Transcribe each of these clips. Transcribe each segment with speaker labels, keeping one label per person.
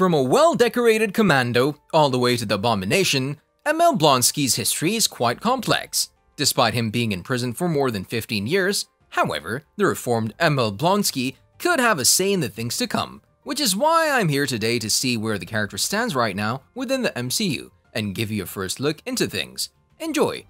Speaker 1: From a well-decorated commando all the way to the abomination, Emil Blonsky's history is quite complex. Despite him being in prison for more than 15 years, however, the reformed Emil Blonsky could have a say in the things to come, which is why I'm here today to see where the character stands right now within the MCU and give you a first look into things. Enjoy!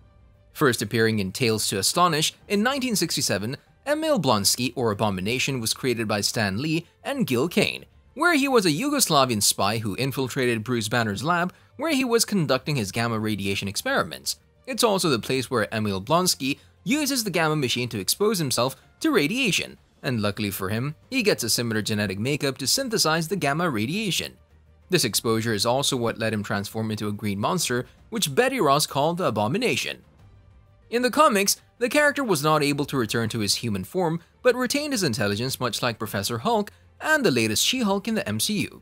Speaker 1: First appearing in Tales to Astonish in 1967, Emil Blonsky or Abomination was created by Stan Lee and Gil Kane, where he was a Yugoslavian spy who infiltrated Bruce Banner's lab where he was conducting his gamma radiation experiments. It's also the place where Emil Blonsky uses the gamma machine to expose himself to radiation, and luckily for him, he gets a similar genetic makeup to synthesize the gamma radiation. This exposure is also what let him transform into a green monster, which Betty Ross called the Abomination. In the comics, the character was not able to return to his human form, but retained his intelligence much like Professor Hulk and the latest She-Hulk in the MCU.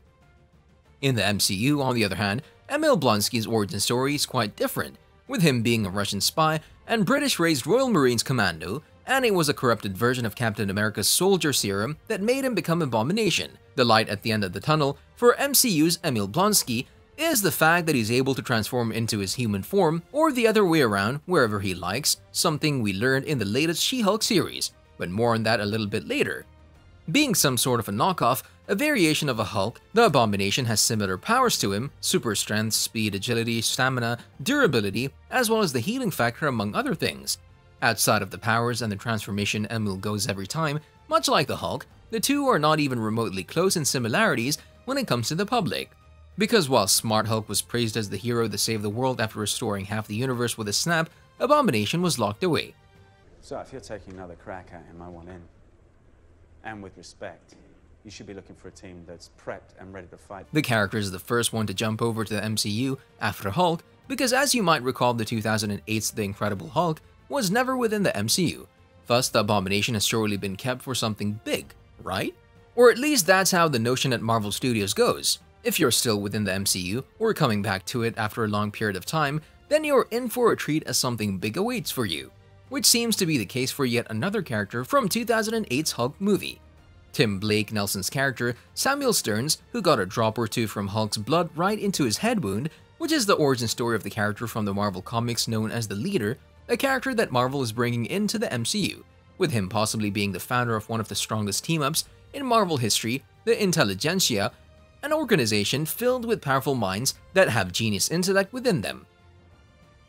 Speaker 1: In the MCU, on the other hand, Emil Blonsky's origin story is quite different, with him being a Russian spy and British-raised Royal Marines commando, and it was a corrupted version of Captain America's soldier serum that made him become Abomination. The light at the end of the tunnel for MCU's Emil Blonsky is the fact that he's able to transform into his human form or the other way around wherever he likes, something we learned in the latest She-Hulk series, but more on that a little bit later. Being some sort of a knockoff, a variation of a Hulk, the Abomination has similar powers to him, super strength, speed, agility, stamina, durability, as well as the healing factor among other things. Outside of the powers and the transformation Emil goes every time, much like the Hulk, the two are not even remotely close in similarities when it comes to the public. Because while Smart Hulk was praised as the hero that saved the world after restoring half the universe with a snap, Abomination was locked away.
Speaker 2: So if you're taking another crack at him, I want in. And with respect, you should be looking for a team that's prepped and ready to fight.
Speaker 1: The character is the first one to jump over to the MCU after Hulk, because as you might recall the 2008's The Incredible Hulk was never within the MCU. Thus, the Abomination has surely been kept for something big, right? Or at least that's how the notion at Marvel Studios goes. If you're still within the MCU, or coming back to it after a long period of time, then you're in for a treat as something big awaits for you, which seems to be the case for yet another character from 2008's Hulk movie. Tim Blake Nelson's character, Samuel Sterns, who got a drop or two from Hulk's blood right into his head wound, which is the origin story of the character from the Marvel comics known as the Leader, a character that Marvel is bringing into the MCU, with him possibly being the founder of one of the strongest team-ups in Marvel history, the Intelligentsia, an organization filled with powerful minds that have genius intellect within them.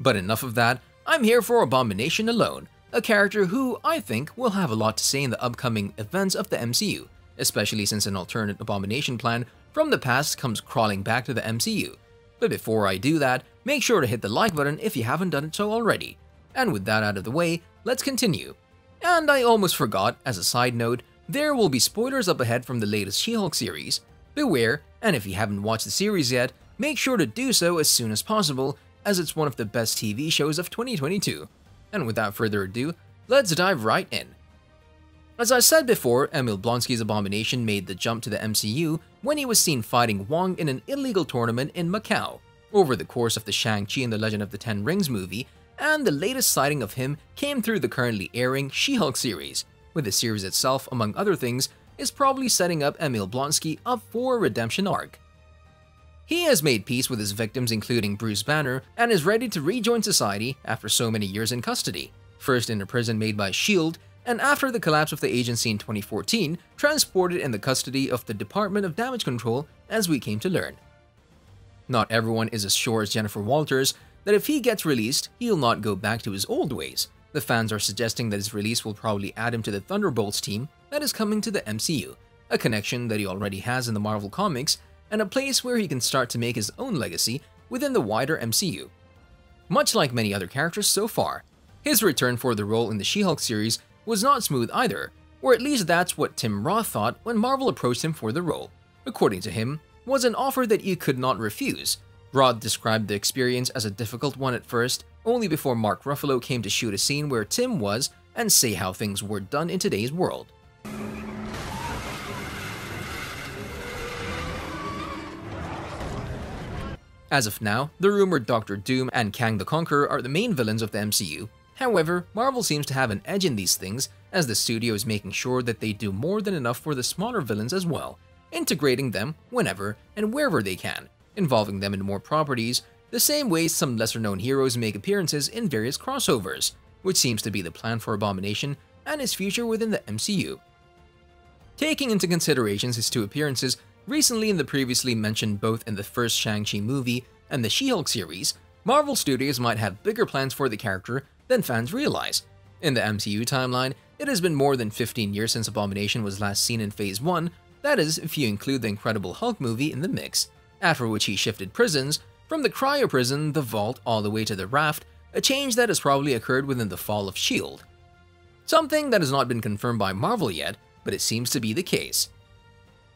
Speaker 1: But enough of that, I'm here for Abomination alone, a character who I think will have a lot to say in the upcoming events of the MCU, especially since an alternate Abomination plan from the past comes crawling back to the MCU. But before I do that, make sure to hit the like button if you haven't done it so already. And with that out of the way, let's continue. And I almost forgot, as a side note, there will be spoilers up ahead from the latest She-Hulk series, Beware, and if you haven't watched the series yet, make sure to do so as soon as possible, as it's one of the best TV shows of 2022. And without further ado, let's dive right in. As I said before, Emil Blonsky's Abomination made the jump to the MCU when he was seen fighting Wong in an illegal tournament in Macau. Over the course of the Shang-Chi and the Legend of the Ten Rings movie, and the latest sighting of him came through the currently airing She-Hulk series, with the series itself, among other things, is probably setting up Emil Blonsky up for a redemption arc. He has made peace with his victims including Bruce Banner and is ready to rejoin society after so many years in custody, first in a prison made by S.H.I.E.L.D., and after the collapse of the agency in 2014, transported in the custody of the Department of Damage Control as we came to learn. Not everyone is as sure as Jennifer Walters that if he gets released, he'll not go back to his old ways. The fans are suggesting that his release will probably add him to the Thunderbolts team that is coming to the MCU, a connection that he already has in the Marvel Comics, and a place where he can start to make his own legacy within the wider MCU. Much like many other characters so far, his return for the role in the She-Hulk series was not smooth either, or at least that's what Tim Roth thought when Marvel approached him for the role. According to him, was an offer that he could not refuse. Roth described the experience as a difficult one at first, only before Mark Ruffalo came to shoot a scene where Tim was and say how things were done in today's world. As of now, the rumored Doctor Doom and Kang the Conqueror are the main villains of the MCU. However, Marvel seems to have an edge in these things, as the studio is making sure that they do more than enough for the smaller villains as well. integrating them whenever and wherever they can, involving them in more properties, the same way some lesser known heroes make appearances in various crossovers, which seems to be the plan for Abomination and his future within the MCU. Taking into consideration his two appearances recently in the previously mentioned both in the first Shang-Chi movie and the She-Hulk series, Marvel Studios might have bigger plans for the character than fans realize. In the MCU timeline, it has been more than 15 years since Abomination was last seen in Phase 1, that is, if you include the Incredible Hulk movie in the mix, after which he shifted prisons, from the cryo prison, the vault, all the way to the raft, a change that has probably occurred within the fall of S.H.I.E.L.D. Something that has not been confirmed by Marvel yet, but it seems to be the case.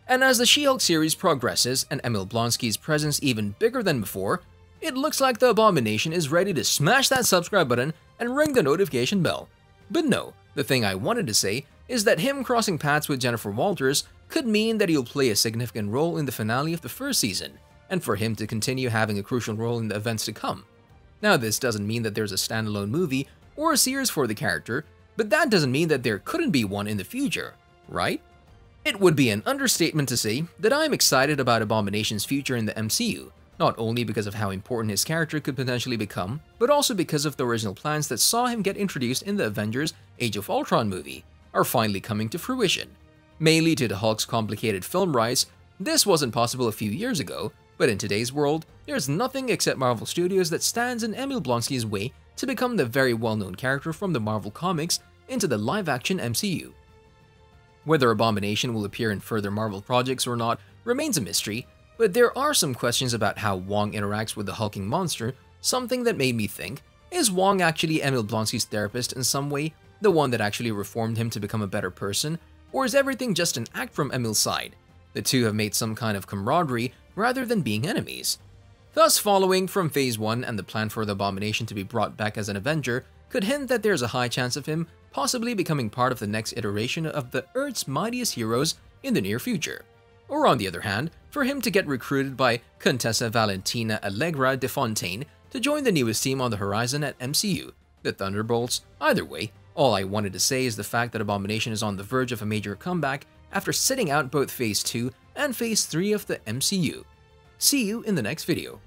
Speaker 1: And as the She-Hulk series progresses and Emil Blonsky's presence even bigger than before, it looks like the Abomination is ready to smash that subscribe button and ring the notification bell. But no, the thing I wanted to say is that him crossing paths with Jennifer Walters could mean that he'll play a significant role in the finale of the first season, and for him to continue having a crucial role in the events to come. Now, this doesn't mean that there's a standalone movie or a series for the character, but that doesn't mean that there couldn't be one in the future, right? It would be an understatement to say that I'm excited about Abomination's future in the MCU, not only because of how important his character could potentially become, but also because of the original plans that saw him get introduced in the Avengers Age of Ultron movie are finally coming to fruition. Mainly due to Hulk's complicated film rights, this wasn't possible a few years ago, but in today's world, there's nothing except Marvel Studios that stands in Emil Blonsky's way to become the very well-known character from the Marvel Comics into the live-action MCU. Whether Abomination will appear in further Marvel projects or not remains a mystery, but there are some questions about how Wong interacts with the hulking monster, something that made me think, is Wong actually Emil Blonsky's therapist in some way, the one that actually reformed him to become a better person, or is everything just an act from Emil's side? The two have made some kind of camaraderie rather than being enemies. Thus, following from Phase 1 and the plan for the Abomination to be brought back as an Avenger could hint that there's a high chance of him possibly becoming part of the next iteration of the Earth's mightiest heroes in the near future. Or on the other hand, for him to get recruited by Contessa Valentina Allegra de Fontaine to join the newest team on the horizon at MCU, the Thunderbolts. Either way, all I wanted to say is the fact that Abomination is on the verge of a major comeback after sitting out both Phase 2 and Phase 3 of the MCU. See you in the next video.